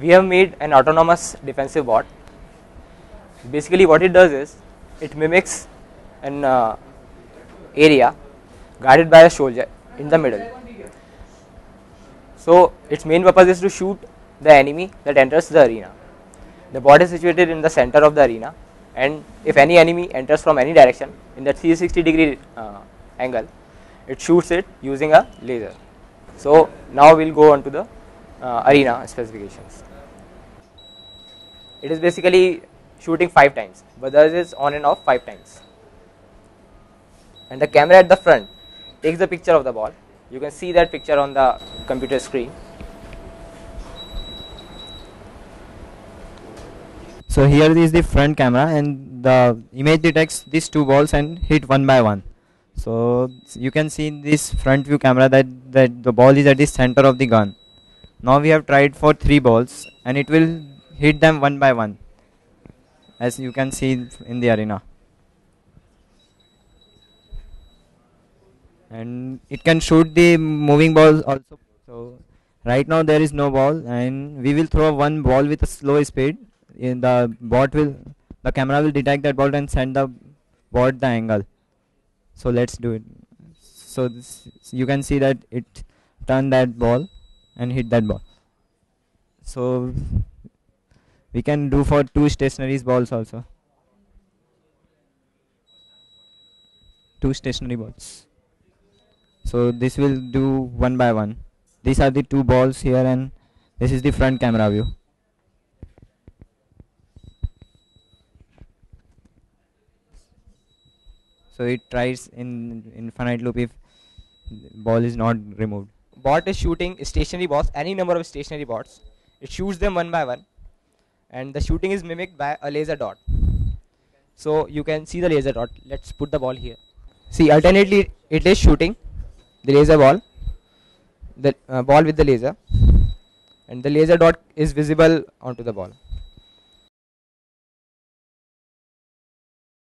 we have made an autonomous defensive bot. Basically, what it does is it mimics an uh, area guarded by a soldier in the middle. So, its main purpose is to shoot the enemy that enters the arena. The bot is situated in the center of the arena, and if any enemy enters from any direction in that 360 degree uh, angle, it shoots it using a laser. So, now we will go on to the Uh, arena specifications. It is basically shooting 5 times, but there is on and off 5 times. And the camera at the front takes the picture of the ball. You can see that picture on the computer screen. So here is the front camera and the image detects these two balls and hit one by one. So you can see in this front view camera that, that the ball is at the center of the gun. Now we have tried for three balls and it will hit them one by one as you can see in the arena. And it can shoot the moving balls also. So right now there is no ball and we will throw one ball with a slow speed. In the bot will the camera will detect that ball and send the bot the angle. So let's do it. So this, you can see that it turned that ball and hit that ball. So we can do for two stationary balls also. Two stationary balls. So this will do one by one. These are the two balls here and this is the front camera view. So it tries in infinite loop if ball is not removed. Bot is shooting stationary bots, any number of stationary bots. It shoots them one by one, and the shooting is mimicked by a laser dot. So you can see the laser dot. Let's put the ball here. See, alternately it is shooting the laser ball, the uh, ball with the laser, and the laser dot is visible onto the ball.